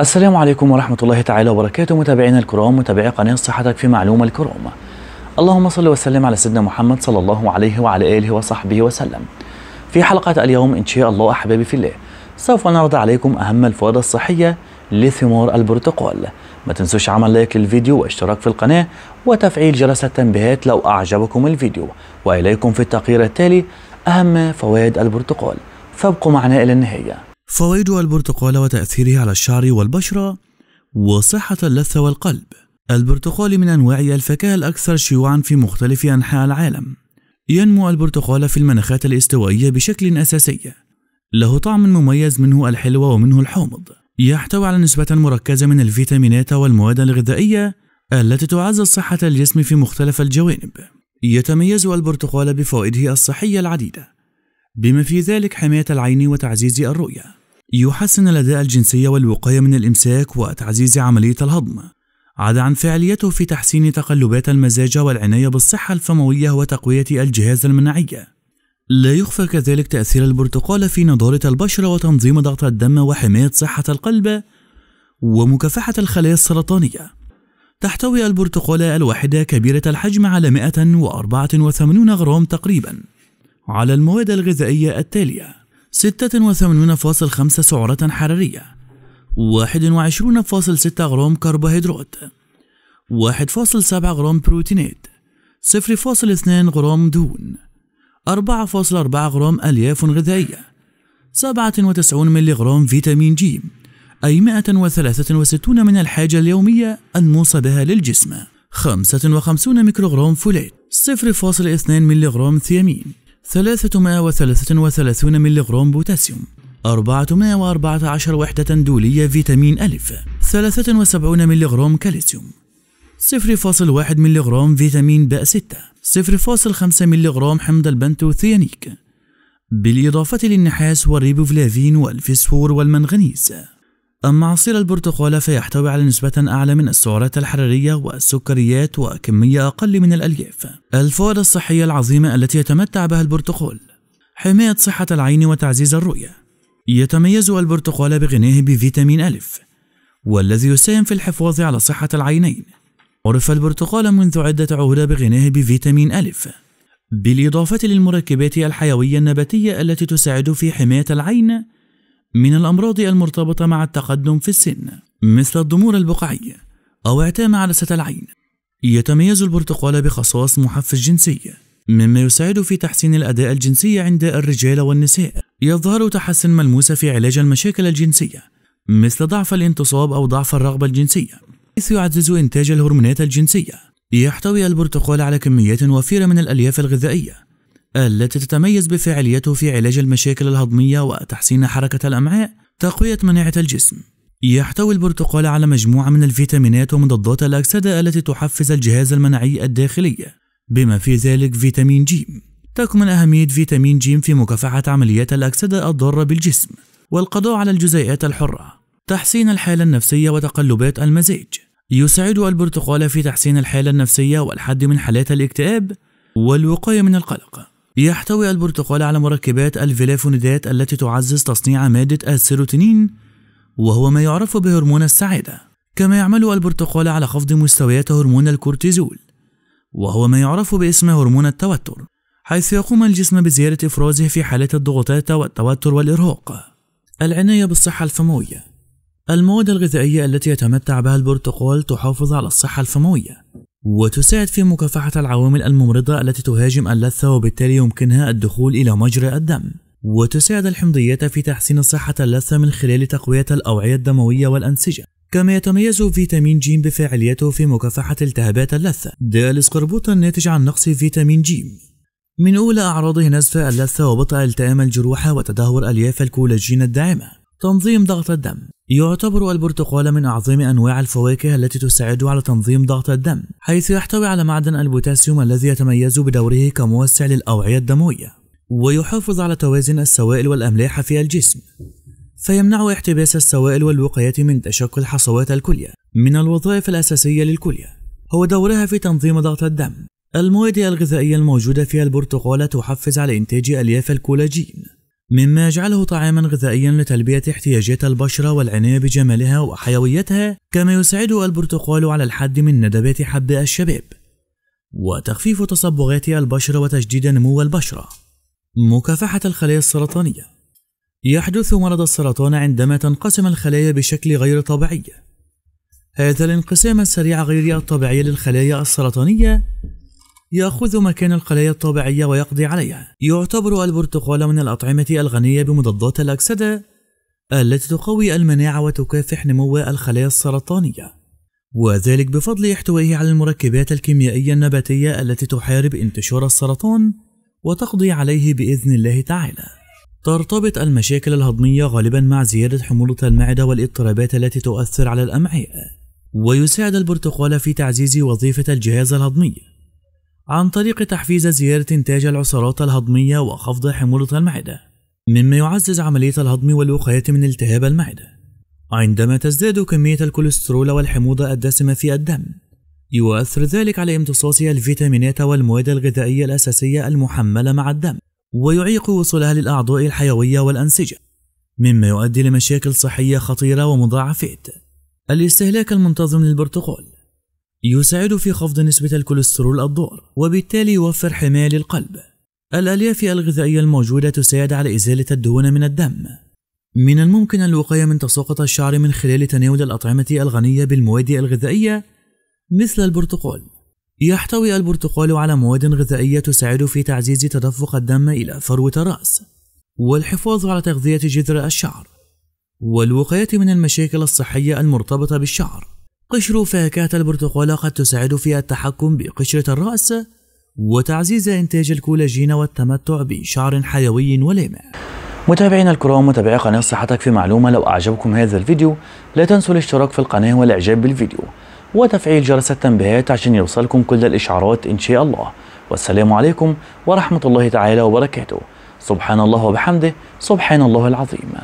السلام عليكم ورحمة الله تعالى وبركاته. متابعينا الكرام متابعي قناة صحتك في معلومة الكرام. اللهم صل وسلم على سيدنا محمد صلى الله عليه وعلى آله وصحبه وسلم. في حلقة اليوم إن شاء الله أحبابي في الله سوف نعرض عليكم أهم الفوائد الصحية لثمار البرتقال ما تنسوش عمل لايك للفيديو واشتراك في القناة وتفعيل جرس التنبيهات لو أعجبكم الفيديو. وإليكم في التقرير التالي أهم فوائد البرتقال فابقوا معنا إلى النهاية. فوائد البرتقال وتأثيره على الشعر والبشرة وصحة اللثة والقلب. البرتقال من أنواع الفاكهة الأكثر شيوعا في مختلف أنحاء العالم. ينمو البرتقال في المناخات الاستوائية بشكل أساسي. له طعم مميز منه الحلو ومنه الحامض يحتوي على نسبة مركزة من الفيتامينات والمواد الغذائية التي تعزز صحة الجسم في مختلف الجوانب. يتميز البرتقال بفوائده الصحية العديدة. بما في ذلك حماية العين وتعزيز الرؤية. يحسن الأداء الجنسي والوقاية من الإمساك وتعزيز عملية الهضم. عدا عن فعاليته في تحسين تقلبات المزاج والعناية بالصحة الفموية وتقوية الجهاز المناعي. لا يخفى كذلك تأثير البرتقال في نضارة البشرة وتنظيم ضغط الدم وحماية صحة القلب ومكافحة الخلايا السرطانية. تحتوي البرتقالة الواحدة كبيرة الحجم على 184 غرام تقريبا. على المواد الغذائية التالية 86.5 سعرة حرارية 21.6 غرام كربوهيدرات 1.7 غرام بروتينات 0.2 غرام دهون 4.4 غرام ألياف غذائية 97 ملي غرام فيتامين جي أي 163 من الحاجة اليومية الموصى بها للجسم 55 ميكروغرام فولات 0.2 ملي غرام ثيامين. 333 ملي غرام بوتاسيوم. 414 وحدة دولية فيتامين ألف. 73 ملي غرام كالسيوم. 0.1 ملي غرام فيتامين ب 6 0.5 ملي غرام حمض البنتوثيانيك. بالإضافة للنحاس والريبوفلافين والفسفور والمنغنيز. أما عصير البرتقال فيحتوي على نسبة أعلى من السعرات الحرارية والسكريات وكمية أقل من الألياف. الفوائد الصحية العظيمة التي يتمتع بها البرتقال: حماية صحة العين وتعزيز الرؤية. يتميز البرتقال بغناه بفيتامين ألف، والذي يساهم في الحفاظ على صحة العينين. عرف البرتقال منذ عدة عهود بغناه بفيتامين ألف، بالإضافة للمركبات الحيوية النباتية التي تساعد في حماية العين من الأمراض المرتبطة مع التقدم في السن مثل الضمور البقعي أو اعتام عدسة العين. يتميز البرتقال بخصائص محفز جنسية مما يساعد في تحسين الأداء الجنسي عند الرجال والنساء. يظهر تحسن ملموس في علاج المشاكل الجنسية مثل ضعف الانتصاب أو ضعف الرغبة الجنسية حيث يعزز إنتاج الهرمونات الجنسية. يحتوي البرتقال على كميات وفيرة من الألياف الغذائية التي تتميز بفاعليته في علاج المشاكل الهضمية وتحسين حركة الأمعاء تقوية مناعة الجسم. يحتوي البرتقال على مجموعة من الفيتامينات ومضادات الأكسدة التي تحفز الجهاز المناعي الداخلي. بما في ذلك فيتامين ج تكمن أهمية فيتامين ج في مكافحة عمليات الأكسدة الضارة بالجسم والقضاء على الجزيئات الحرة. تحسين الحالة النفسية وتقلبات المزاج. يساعد البرتقال في تحسين الحالة النفسية والحد من حالات الاكتئاب والوقاية من القلق. يحتوي البرتقال على مركبات الفلافونويدات التي تعزز تصنيع مادة السيروتونين وهو ما يعرف بهرمون السعادة. كما يعمل البرتقال على خفض مستويات هرمون الكورتيزول وهو ما يعرف باسم هرمون التوتر حيث يقوم الجسم بزيادة إفرازه في حالات الضغوطات والتوتر والإرهاق. العناية بالصحة الفموية المواد الغذائية التي يتمتع بها البرتقال تحافظ على الصحة الفموية وتساعد في مكافحة العوامل الممرضة التي تهاجم اللثة وبالتالي يمكنها الدخول إلى مجرى الدم. وتساعد الحمضية في تحسين صحة اللثة من خلال تقوية الأوعية الدموية والأنسجة. كما يتميز فيتامين ج بفاعليته في مكافحة التهابات اللثة. داء الإسقربوط الناتج عن نقص فيتامين ج من أولى أعراضه نزف اللثة وبطء التئام الجروح وتدهور ألياف الكولاجين الداعمة. تنظيم ضغط الدم. يعتبر البرتقال من أعظم أنواع الفواكه التي تساعد على تنظيم ضغط الدم حيث يحتوي على معدن البوتاسيوم الذي يتميز بدوره كموسع للأوعية الدموية ويحافظ على توازن السوائل والأملاح في الجسم فيمنع احتباس السوائل والوقاية من تشكل حصوات الكلية. من الوظائف الأساسية للكلية هو دورها في تنظيم ضغط الدم. المواد الغذائية الموجودة في البرتقال تحفز على إنتاج ألياف الكولاجين. مما يجعله طعاما غذائيا لتلبية احتياجات البشرة والعناية بجمالها وحيويتها كما يساعد البرتقال على الحد من ندبات حب الشباب وتخفيف تصبغات البشرة وتجديد نمو البشرة. مكافحة الخلايا السرطانية. يحدث مرض السرطان عندما تنقسم الخلايا بشكل غير طبيعي. هذا الانقسام السريع غير الطبيعي للخلايا السرطانية يأخذ مكان الخلايا الطبيعية ويقضي عليها. يعتبر البرتقال من الأطعمة الغنية بمضادات الأكسدة التي تقوي المناعة وتكافح نمو الخلايا السرطانية. وذلك بفضل احتوائه على المركبات الكيميائية النباتية التي تحارب انتشار السرطان وتقضي عليه بإذن الله تعالى. ترتبط المشاكل الهضمية غالبا مع زيادة حموضة المعدة والاضطرابات التي تؤثر على الأمعاء. ويساعد البرتقال في تعزيز وظيفة الجهاز الهضمي. عن طريق تحفيز زيادة إنتاج العصارات الهضمية وخفض حموضة المعدة مما يعزز عملية الهضم والوقاية من التهاب المعدة. عندما تزداد كمية الكوليسترول والحموضة الدسمة في الدم يؤثر ذلك على امتصاص الفيتامينات والمواد الغذائية الأساسية المحملة مع الدم ويعيق وصولها للأعضاء الحيوية والأنسجة مما يؤدي لمشاكل صحية خطيرة ومضاعفات. الاستهلاك المنتظم للبرتقال يساعد في خفض نسبة الكوليسترول الضار وبالتالي يوفر حماية للقلب. الألياف الغذائية الموجودة تساعد على إزالة الدهون من الدم. من الممكن الوقاية من تساقط الشعر من خلال تناول الأطعمة الغنية بالمواد الغذائية مثل البرتقال. يحتوي البرتقال على مواد غذائية تساعد في تعزيز تدفق الدم إلى فروة الرأس والحفاظ على تغذية جذر الشعر والوقاية من المشاكل الصحية المرتبطة بالشعر. قشر فاكهة البرتقال قد تساعد في التحكم بقشرة الرأس وتعزيز إنتاج الكولاجين والتمتع بشعر حيوي ولامع متابعينا الكرام متابعي قناة صحتك في معلومة. لو أعجبكم هذا الفيديو لا تنسوا الاشتراك في القناة والإعجاب بالفيديو وتفعيل جرس التنبيهات عشان يوصلكم كل الإشعارات إن شاء الله. والسلام عليكم ورحمة الله تعالى وبركاته. سبحان الله وبحمده سبحان الله العظيم.